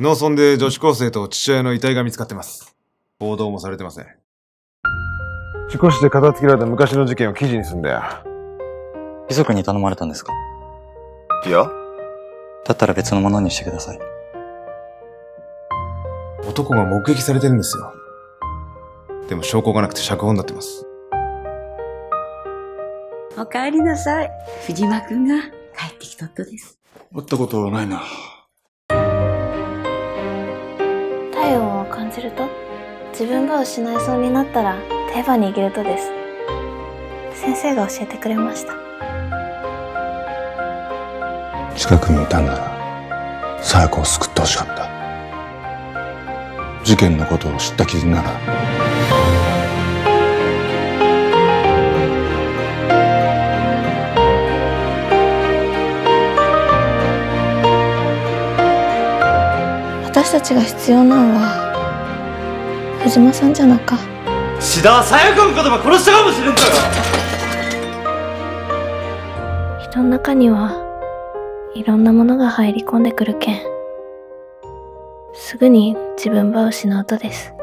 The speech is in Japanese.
農村で女子高生と父親の遺体が見つかってます。報道もされてません。事故死で片付けられた昔の事件を記事にすんだよ。遺族に頼まれたんですか？いやだったら別のものにしてください。男が目撃されてるんですよ。でも証拠がなくて釈放になってます。お帰りなさい。藤間くんが帰ってきとっとです。会ったことはないな。感じると自分が失いそうになったら手羽に握るとです。先生が教えてくれました。近くにいたんなら、佐也子を救ってほしかった。事件のことを知った傷なら、私たちが必要なのは藤間さんじゃなか。志田はさやかの言葉殺したかもしれんぞよ。人の中にはいろんなものが入り込んでくるけん。すぐに自分ば失うとです